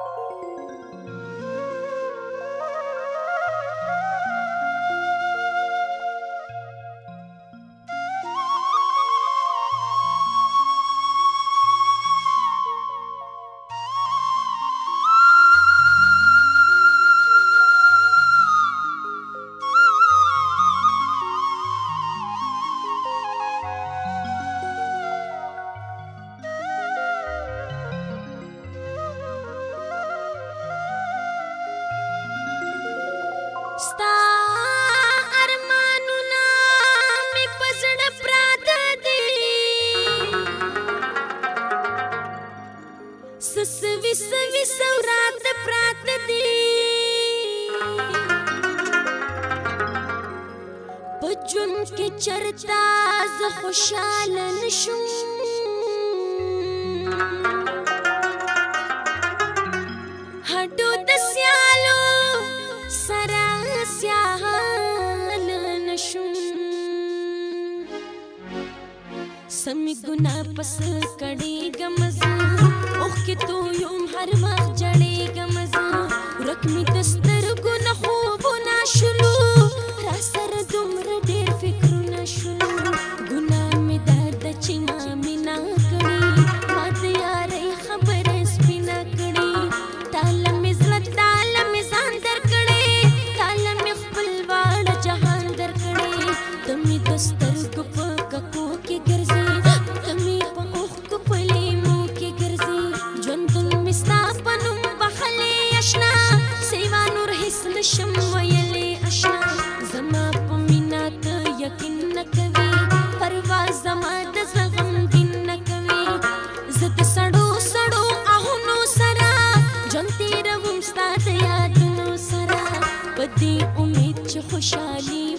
thank you ستا ارمانونه مې په زړه پراته دي سسوي سوي سورات پراته دي په ژوند کې چرته زه خوشاله نشم هډو د سیا سمي گنا پس کړي غمز اوخ کې تو يوم هر وخت جړي غمز ورک می دست Khushali